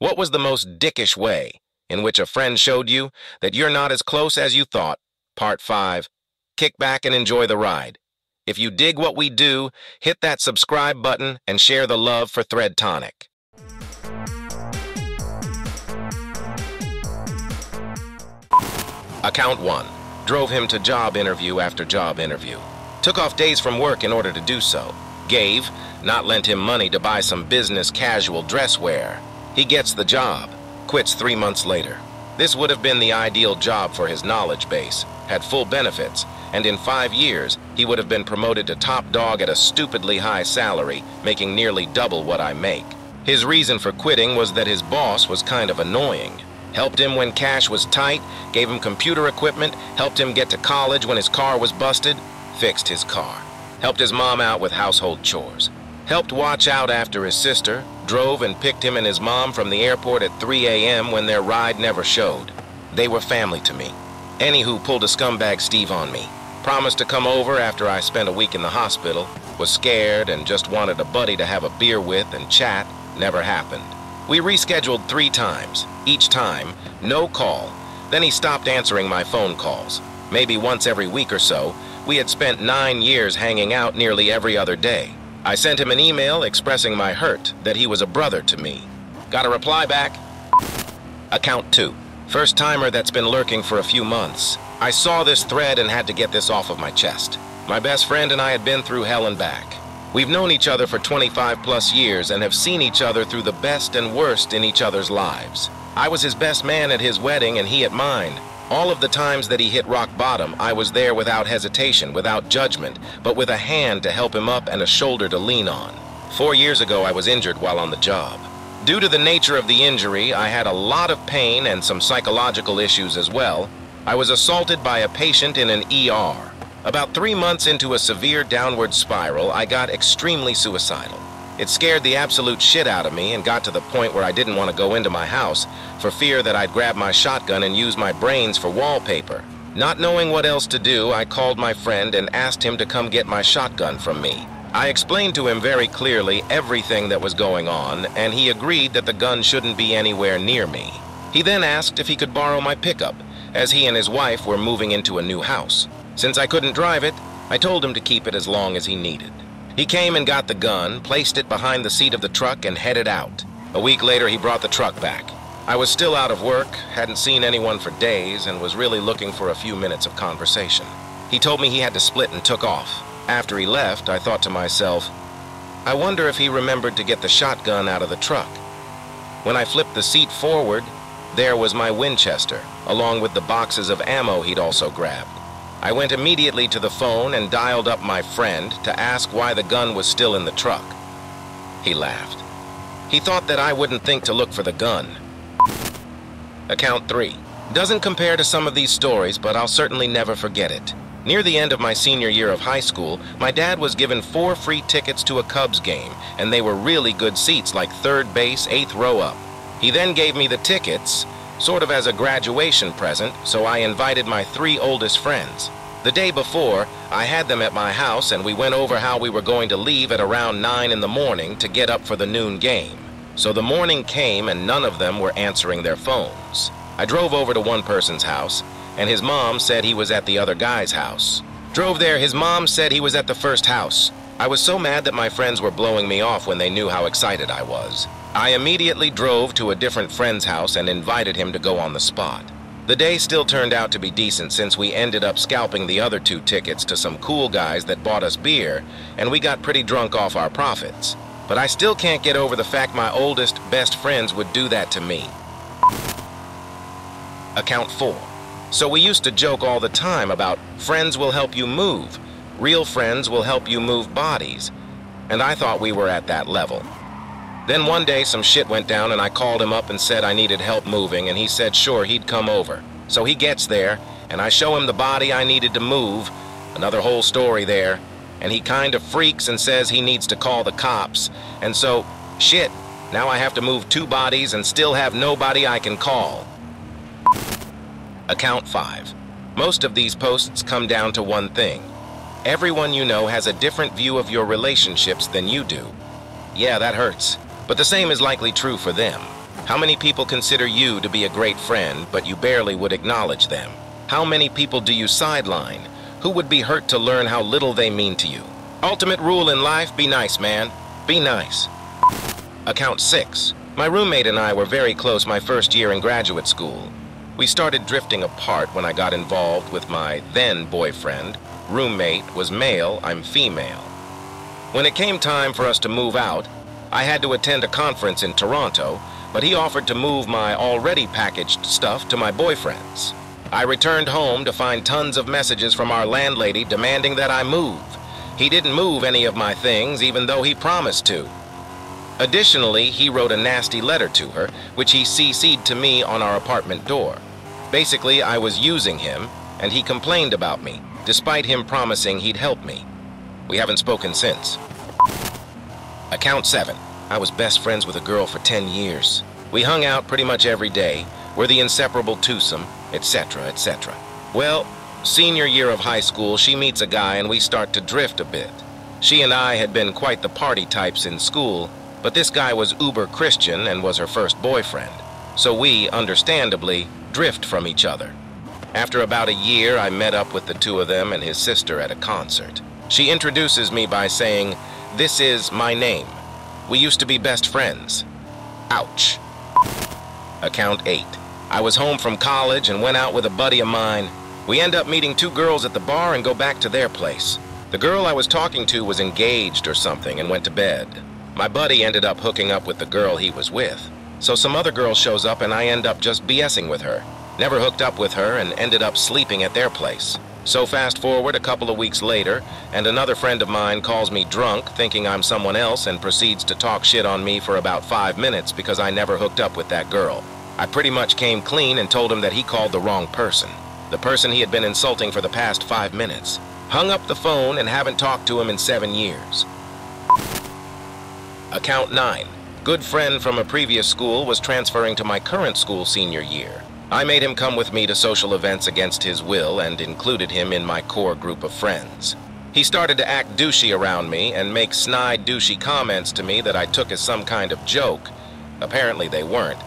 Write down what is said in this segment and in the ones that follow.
What was the most dickish way in which a friend showed you that you're not as close as you thought? Part 5. Kick back and enjoy the ride. If you dig what we do, hit that subscribe button and share the love for Thread Tonic. Account 1. Drove him to job interview after job interview. Took off days from work in order to do so. Gave, not lent him money to buy some business casual dress wear. He gets the job, quits three months later. This would have been the ideal job for his knowledge base, had full benefits, and in five years, he would have been promoted to top dog at a stupidly high salary, making nearly double what I make. His reason for quitting was that his boss was kind of annoying. Helped him when cash was tight, gave him computer equipment, helped him get to college when his car was busted, fixed his car. Helped his mom out with household chores. Helped watch out after his sister, drove and picked him and his mom from the airport at 3 a.m. when their ride never showed. They were family to me. Anywho pulled a scumbag Steve on me. Promised to come over after I spent a week in the hospital, was scared and just wanted a buddy to have a beer with and chat. Never happened. We rescheduled three times. Each time, no call. Then he stopped answering my phone calls. Maybe once every week or so. We had spent nine years hanging out nearly every other day. I sent him an email expressing my hurt that he was a brother to me. Got a reply back? Account 2. First timer that's been lurking for a few months. I saw this thread and had to get this off of my chest. My best friend and I had been through hell and back. We've known each other for 25 plus years and have seen each other through the best and worst in each other's lives. I was his best man at his wedding and he at mine. All of the times that he hit rock bottom, I was there without hesitation, without judgment, but with a hand to help him up and a shoulder to lean on. Four years ago, I was injured while on the job. Due to the nature of the injury, I had a lot of pain and some psychological issues as well. I was assaulted by a patient in an ER. About three months into a severe downward spiral, I got extremely suicidal. It scared the absolute shit out of me and got to the point where I didn't want to go into my house for fear that I'd grab my shotgun and use my brains for wallpaper. Not knowing what else to do, I called my friend and asked him to come get my shotgun from me. I explained to him very clearly everything that was going on, and he agreed that the gun shouldn't be anywhere near me. He then asked if he could borrow my pickup, as he and his wife were moving into a new house. Since I couldn't drive it, I told him to keep it as long as he needed. He came and got the gun, placed it behind the seat of the truck, and headed out. A week later, he brought the truck back. I was still out of work, hadn't seen anyone for days, and was really looking for a few minutes of conversation. He told me he had to split and took off. After he left, I thought to myself, I wonder if he remembered to get the shotgun out of the truck. When I flipped the seat forward, there was my Winchester, along with the boxes of ammo he'd also grabbed. I went immediately to the phone and dialed up my friend to ask why the gun was still in the truck. He laughed. He thought that I wouldn't think to look for the gun. Account 3. Doesn't compare to some of these stories, but I'll certainly never forget it. Near the end of my senior year of high school, my dad was given four free tickets to a Cubs game, and they were really good seats like third base, eighth row up. He then gave me the tickets, sort of as a graduation present, so I invited my three oldest friends. The day before, I had them at my house and we went over how we were going to leave at around 9 in the morning to get up for the noon game. So the morning came and none of them were answering their phones. I drove over to one person's house, and his mom said he was at the other guy's house. Drove there, his mom said he was at the first house. I was so mad that my friends were blowing me off when they knew how excited I was. I immediately drove to a different friend's house and invited him to go on the spot. The day still turned out to be decent since we ended up scalping the other two tickets to some cool guys that bought us beer, and we got pretty drunk off our profits. But I still can't get over the fact my oldest, best friends would do that to me. Account 4. So we used to joke all the time about friends will help you move, real friends will help you move bodies, and I thought we were at that level. Then one day some shit went down and I called him up and said I needed help moving and he said sure he'd come over. So he gets there and I show him the body I needed to move, another whole story there, and he kind of freaks and says he needs to call the cops. And so, shit, now I have to move two bodies and still have nobody I can call. Account 5. Most of these posts come down to one thing. Everyone you know has a different view of your relationships than you do. Yeah, that hurts. But the same is likely true for them. How many people consider you to be a great friend, but you barely would acknowledge them? How many people do you sideline? Who would be hurt to learn how little they mean to you? Ultimate rule in life, be nice, man. Be nice. Account 6. My roommate and I were very close my first year in graduate school. We started drifting apart when I got involved with my then boyfriend. Roommate was male, I'm female. When it came time for us to move out, I had to attend a conference in Toronto, but he offered to move my already packaged stuff to my boyfriend's. I returned home to find tons of messages from our landlady demanding that I move. He didn't move any of my things, even though he promised to. Additionally, he wrote a nasty letter to her, which he CC'd to me on our apartment door. Basically, I was using him, and he complained about me, despite him promising he'd help me. We haven't spoken since. Account 7. I was best friends with a girl for 10 years. We hung out pretty much every day, We're the inseparable twosome, etc., etc. Well, senior year of high school, she meets a guy and we start to drift a bit. She and I had been quite the party types in school, but this guy was uber Christian and was her first boyfriend. So we, understandably, drift from each other. After about a year, I met up with the two of them and his sister at a concert. She introduces me by saying, This is my name. We used to be best friends. Ouch. Account 8. I was home from college and went out with a buddy of mine. We end up meeting two girls at the bar and go back to their place. The girl I was talking to was engaged or something and went to bed. My buddy ended up hooking up with the girl he was with. So some other girl shows up and I end up just BSing with her. Never hooked up with her and ended up sleeping at their place. So fast forward a couple of weeks later, and another friend of mine calls me drunk, thinking I'm someone else, and proceeds to talk shit on me for about five minutes because I never hooked up with that girl. I pretty much came clean and told him that he called the wrong person. The person he had been insulting for the past five minutes. Hung up the phone and haven't talked to him in seven years. Account 9. Good friend from a previous school was transferring to my current school senior year. I made him come with me to social events against his will and included him in my core group of friends. He started to act douchey around me and make snide douchey comments to me that I took as some kind of joke. Apparently they weren't.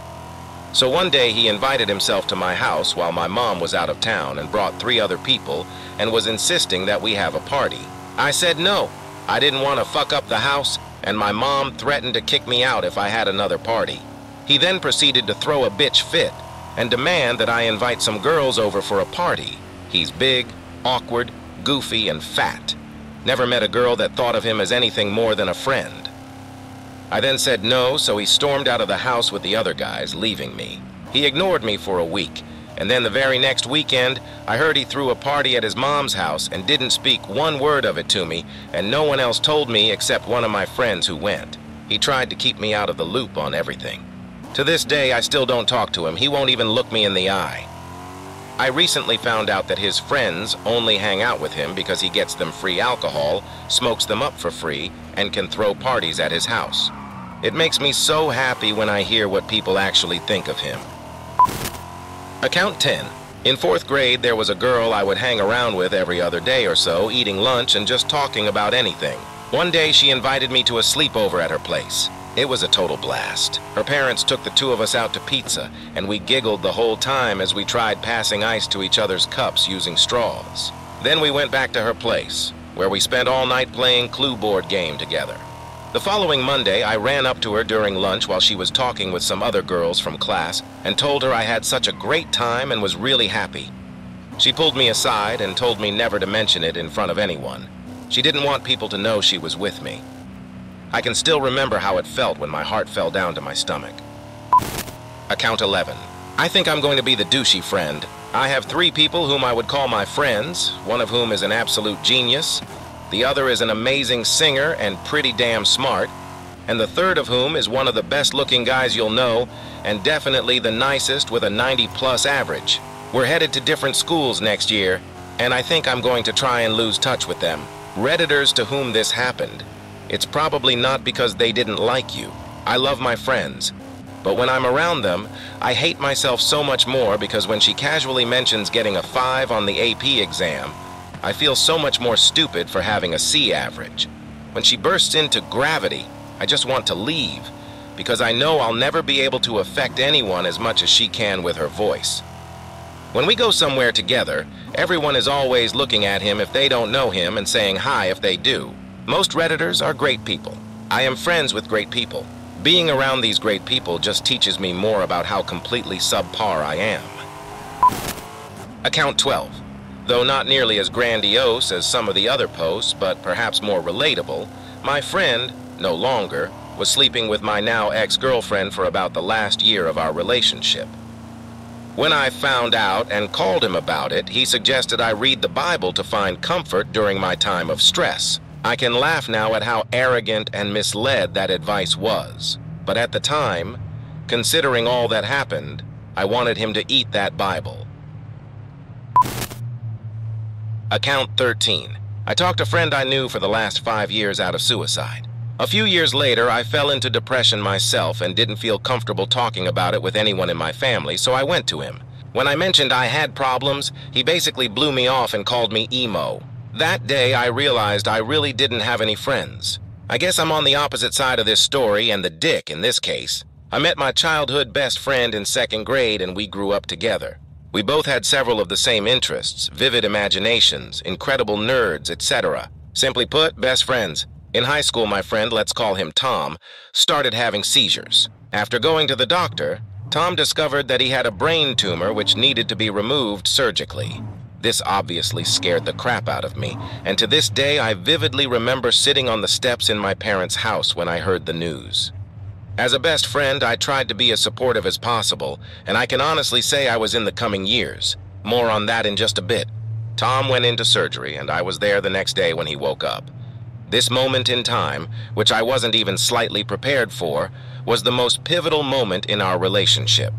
So one day he invited himself to my house while my mom was out of town and brought three other people and was insisting that we have a party. I said no. I didn't want to fuck up the house and my mom threatened to kick me out if I had another party. He then proceeded to throw a bitch fit and demand that I invite some girls over for a party. He's big, awkward, goofy, and fat. Never met a girl that thought of him as anything more than a friend. I then said no, so he stormed out of the house with the other guys, leaving me. He ignored me for a week, and then the very next weekend, I heard he threw a party at his mom's house and didn't speak one word of it to me, and no one else told me except one of my friends who went. He tried to keep me out of the loop on everything. To this day, I still don't talk to him. He won't even look me in the eye. I recently found out that his friends only hang out with him because he gets them free alcohol, smokes them up for free, and can throw parties at his house. It makes me so happy when I hear what people actually think of him. Account 10. In fourth grade, there was a girl I would hang around with every other day or so, eating lunch and just talking about anything. One day, she invited me to a sleepover at her place. It was a total blast. Her parents took the two of us out to pizza, and we giggled the whole time as we tried passing ice to each other's cups using straws. Then we went back to her place, where we spent all night playing Clue board game together. The following Monday, I ran up to her during lunch while she was talking with some other girls from class and told her I had such a great time and was really happy. She pulled me aside and told me never to mention it in front of anyone. She didn't want people to know she was with me. I can still remember how it felt when my heart fell down to my stomach. Account 11. I think I'm going to be the douchey friend. I have three people whom I would call my friends, one of whom is an absolute genius, the other is an amazing singer and pretty damn smart, and the third of whom is one of the best looking guys you'll know, and definitely the nicest with a 90 plus average. We're headed to different schools next year, and I think I'm going to try and lose touch with them. Redditors to whom this happened it's probably not because they didn't like you. I love my friends. But when I'm around them, I hate myself so much more because when she casually mentions getting a 5 on the AP exam, I feel so much more stupid for having a C average. When she bursts into gravity, I just want to leave because I know I'll never be able to affect anyone as much as she can with her voice. When we go somewhere together, everyone is always looking at him if they don't know him and saying hi if they do. Most Redditors are great people. I am friends with great people. Being around these great people just teaches me more about how completely subpar I am. Account 12. Though not nearly as grandiose as some of the other posts, but perhaps more relatable, my friend, no longer, was sleeping with my now ex-girlfriend for about the last year of our relationship. When I found out and called him about it, he suggested I read the Bible to find comfort during my time of stress. I can laugh now at how arrogant and misled that advice was. But at the time, considering all that happened, I wanted him to eat that Bible. Account 13. I talked a friend I knew for the last five years out of suicide. A few years later, I fell into depression myself and didn't feel comfortable talking about it with anyone in my family, so I went to him. When I mentioned I had problems, he basically blew me off and called me emo. That day, I realized I really didn't have any friends. I guess I'm on the opposite side of this story and the dick in this case. I met my childhood best friend in second grade and we grew up together. We both had several of the same interests, vivid imaginations, incredible nerds, etc. Simply put, best friends. In high school, my friend, let's call him Tom, started having seizures. After going to the doctor, Tom discovered that he had a brain tumor which needed to be removed surgically. This obviously scared the crap out of me, and to this day I vividly remember sitting on the steps in my parents' house when I heard the news. As a best friend, I tried to be as supportive as possible, and I can honestly say I was in the coming years. More on that in just a bit. Tom went into surgery, and I was there the next day when he woke up. This moment in time, which I wasn't even slightly prepared for, was the most pivotal moment in our relationship.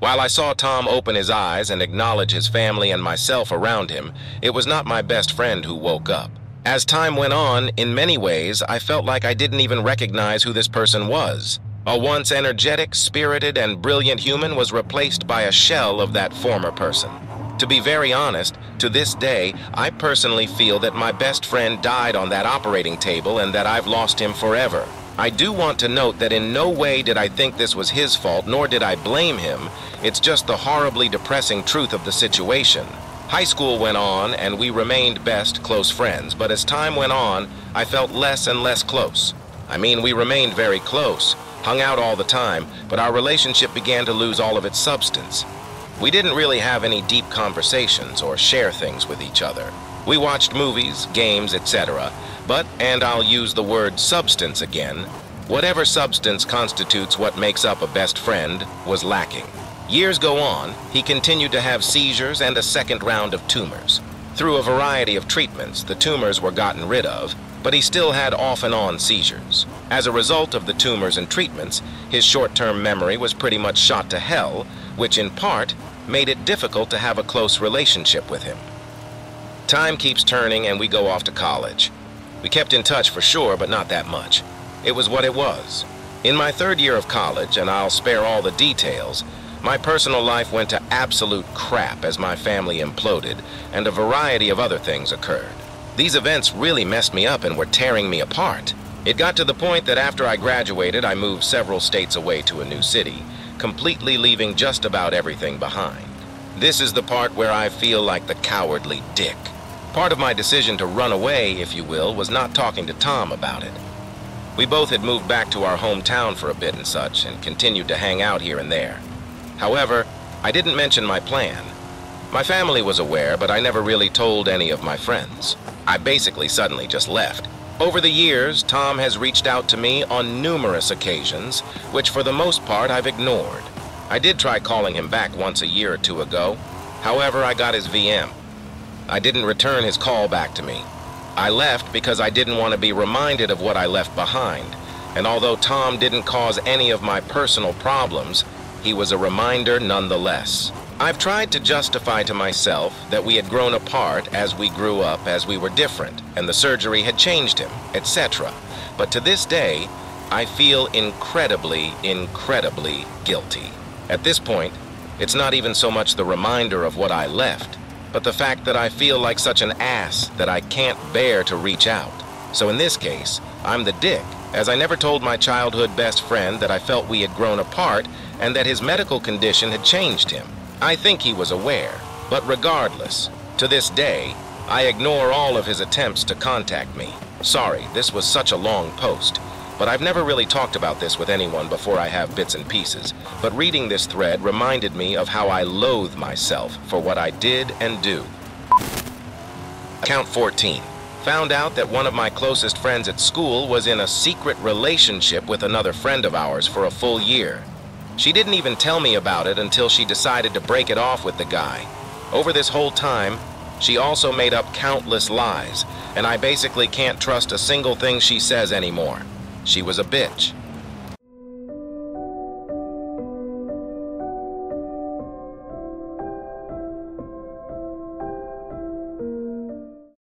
While I saw Tom open his eyes and acknowledge his family and myself around him, it was not my best friend who woke up. As time went on, in many ways, I felt like I didn't even recognize who this person was. A once energetic, spirited, and brilliant human was replaced by a shell of that former person. To be very honest, to this day, I personally feel that my best friend died on that operating table and that I've lost him forever. I do want to note that in no way did I think this was his fault, nor did I blame him. It's just the horribly depressing truth of the situation. High school went on, and we remained best close friends, but as time went on, I felt less and less close. I mean, we remained very close, hung out all the time, but our relationship began to lose all of its substance. We didn't really have any deep conversations or share things with each other. We watched movies, games, etc. But, and I'll use the word substance again, whatever substance constitutes what makes up a best friend was lacking. Years go on, he continued to have seizures and a second round of tumors. Through a variety of treatments, the tumors were gotten rid of, but he still had off and on seizures. As a result of the tumors and treatments, his short-term memory was pretty much shot to hell, which in part made it difficult to have a close relationship with him. Time keeps turning and we go off to college. We kept in touch for sure, but not that much. It was what it was. In my third year of college, and I'll spare all the details, my personal life went to absolute crap as my family imploded, and a variety of other things occurred. These events really messed me up and were tearing me apart. It got to the point that after I graduated, I moved several states away to a new city, completely leaving just about everything behind. This is the part where I feel like the cowardly dick. Part of my decision to run away, if you will, was not talking to Tom about it. We both had moved back to our hometown for a bit and such, and continued to hang out here and there. However, I didn't mention my plan. My family was aware, but I never really told any of my friends. I basically suddenly just left. Over the years, Tom has reached out to me on numerous occasions, which for the most part I've ignored. I did try calling him back once a year or two ago. However, I got his VM. I didn't return his call back to me. I left because I didn't want to be reminded of what I left behind. And although Tom didn't cause any of my personal problems, he was a reminder nonetheless. I've tried to justify to myself that we had grown apart as we grew up as we were different, and the surgery had changed him, etc. But to this day, I feel incredibly, incredibly guilty. At this point, it's not even so much the reminder of what I left, but the fact that I feel like such an ass that I can't bear to reach out. So in this case, I'm the dick, as I never told my childhood best friend that I felt we had grown apart and that his medical condition had changed him. I think he was aware, but regardless, to this day, I ignore all of his attempts to contact me. Sorry, this was such a long post, but I've never really talked about this with anyone before I have bits and pieces. But reading this thread reminded me of how I loathe myself for what I did and do. Count 14. Found out that one of my closest friends at school was in a secret relationship with another friend of ours for a full year. She didn't even tell me about it until she decided to break it off with the guy. Over this whole time, she also made up countless lies, and I basically can't trust a single thing she says anymore. She was a bitch.